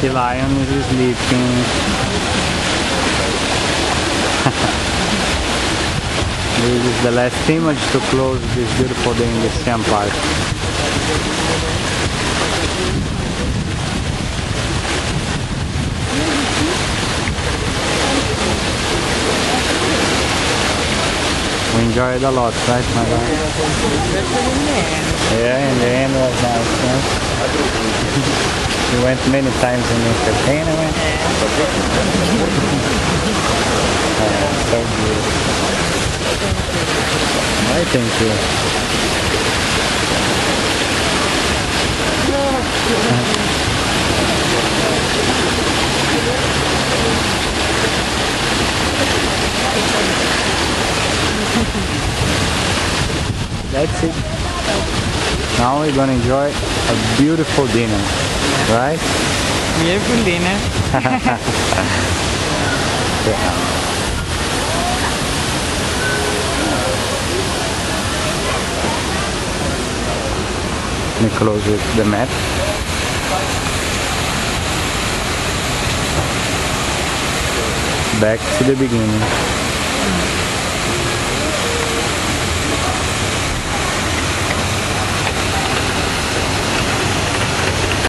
The lion is sleeping. this is the last image to close this beautiful day in the Siam Park. Enjoyed a lot, right, my guy? Yeah, in the end was nice, yeah? we went many times in entertainment. Eh? Yeah, so beautiful. I thank you. That's it. Now we're gonna enjoy a beautiful dinner, right? Beautiful dinner. Yeah. Let me close with the map. Back to the beginning.